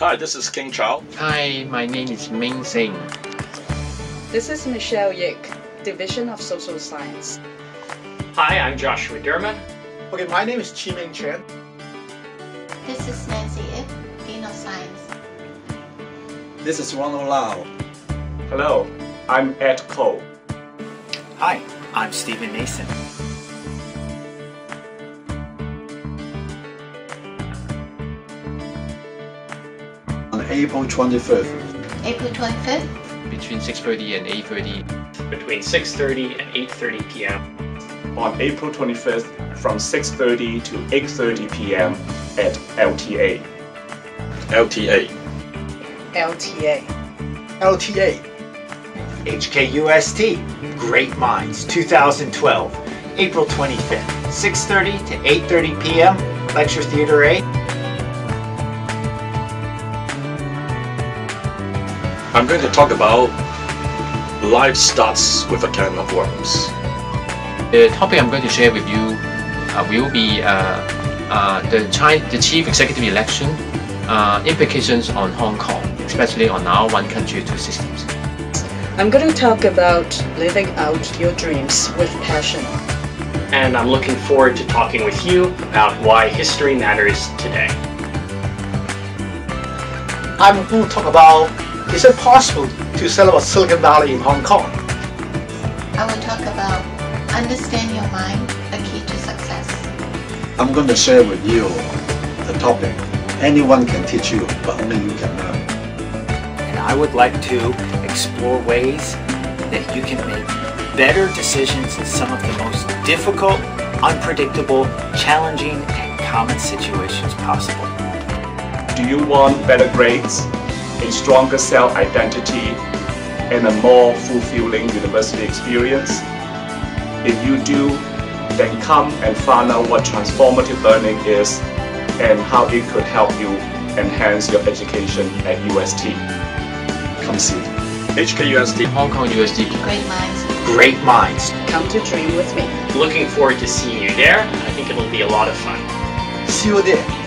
Hi, this is King Chow. Hi, my name is Ming Sing. This is Michelle Yik, Division of Social Science. Hi, I'm Joshua Derman. Okay, my name is Chi-Ming Chan. This is Nancy Ip, Dean of Science. This is Ronald Lau. Hello, I'm Ed Ko. Hi, I'm Stephen Nason. April 25th. April 25th? Between 6.30 and 8.30. Between 6.30 and 8.30 p.m. On April 25th from 6.30 to 8.30 p.m. at LTA. LTA. LTA. LTA. HKUST, Great Minds 2012, April 25th, 6.30 to 8.30 p.m., Lecture Theater A. I'm going to talk about life starts with a can of worms. The topic I'm going to share with you uh, will be uh, uh, the, China, the chief executive election uh, implications on Hong Kong, especially on our one country, two systems. I'm going to talk about living out your dreams with passion. And I'm looking forward to talking with you about why history matters today. I'm going to talk about is it possible to set up a Silicon Valley in Hong Kong? I will talk about understand your mind, the key to success. I'm going to share with you the topic. Anyone can teach you, but only you can learn. And I would like to explore ways that you can make better decisions in some of the most difficult, unpredictable, challenging, and common situations possible. Do you want better grades, a stronger self-identity, and a more fulfilling university experience? If you do, then come and find out what transformative learning is and how it could help you enhance your education at UST. Come see. HKUST. Hong Kong UST. Great minds. Great Minds. Come to dream with me. Looking forward to seeing you there. I think it'll be a lot of fun. See you there.